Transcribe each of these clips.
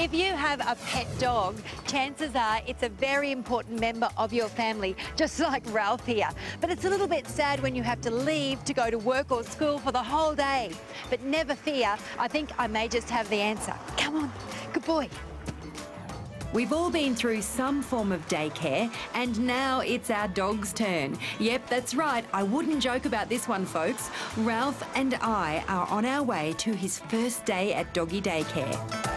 If you have a pet dog, chances are it's a very important member of your family, just like Ralph here. But it's a little bit sad when you have to leave to go to work or school for the whole day. But never fear, I think I may just have the answer. Come on, good boy. We've all been through some form of daycare, and now it's our dog's turn. Yep, that's right. I wouldn't joke about this one, folks. Ralph and I are on our way to his first day at doggy daycare.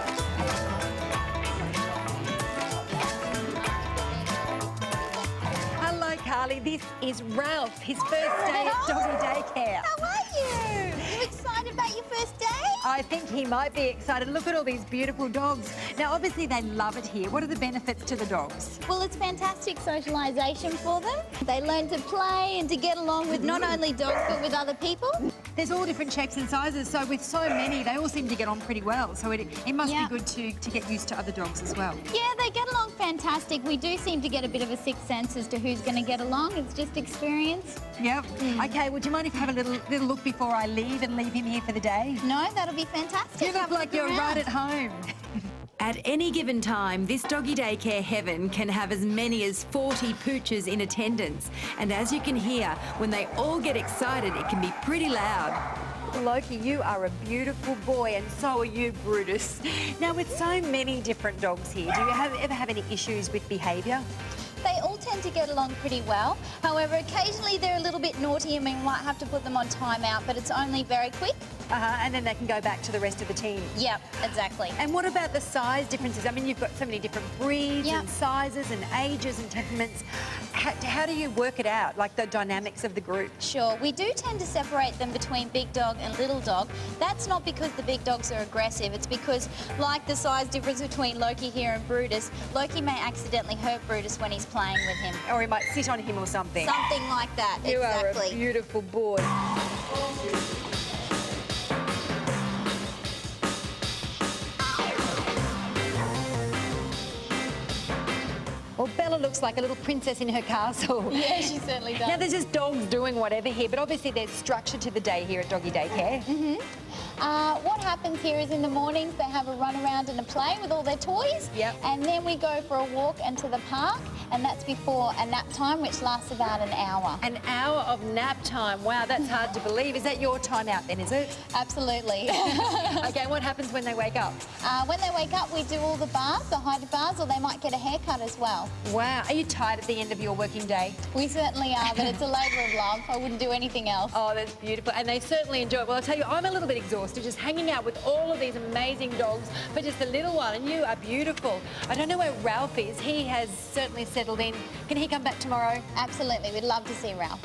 Carly. This is Ralph, his first day at doggy daycare. How are you? Excited about your first day? I think he might be excited. Look at all these beautiful dogs. Now, obviously, they love it here. What are the benefits to the dogs? Well, it's fantastic socialisation for them. They learn to play and to get along with not only dogs but with other people. There's all different shapes and sizes, so with so many, they all seem to get on pretty well. So it, it must Yeah. be good to, to get used to other dogs as well. Yeah, they get along fantastic. We do seem to get a bit of a sixth sense as to who's going to get along. It's just experience. Yep. Mm. Okay, would you mind if I have a little little look before I leave and leave him here for the day? No, that'll be fantastic. You look like you're around. right at home. At any given time, this doggy daycare heaven can have as many as 40 pooches in attendance. And as you can hear, when they all get excited, it can be pretty loud. Loki, you are a beautiful boy, and so are you, Brutus. Now, with so many different dogs here, do you have, ever have any issues with behaviour? Tend to get along pretty well. However, occasionally they're a little bit naughty and we might have to put them on timeout, but it's only very quick. Uh-huh, and then they can go back to the rest of the team. Yep, exactly. And what about the size differences? I mean, you've got so many different breeds Yeah. and sizes and ages and temperaments. How, how do you work it out, like the dynamics of the group? Sure, we do tend to separate them between big dog and little dog. That's not because the big dogs are aggressive, it's because, like the size difference between Loki here and Brutus, Loki may accidentally hurt Brutus when he's playing with him. Or he might sit on him or something. Something like that, you exactly. are a beautiful boy. Bella looks like a little princess in her castle. yeah, she certainly does. Now, there's just dogs doing whatever here, but obviously there's structure to the day here at Doggy Daycare. Mm-hmm. Uh, what happens here is in the mornings they have a run around and a play with all their toys. Yep. And then we go for a walk into the park, and that's before a nap time, which lasts about an hour. An hour of nap time. Wow, that's hard to believe. Is that your time out then, is it? Absolutely. okay, what happens when they wake up? uh, when they wake up, we do all the bars, the hydro baths, or they might get a haircut as well. Wow, are you tired at the end of your working day? We certainly are, but it's a labour of love. I wouldn't do anything else. Oh, that's beautiful. And they certainly enjoy it. Well, I'll tell you, I'm a little bit exhausted just hanging out with all of these amazing dogs for just a little while. And you are beautiful. I don't know where Ralph is. He has certainly settled in. Can he come back tomorrow? Absolutely, we'd love to see Ralph.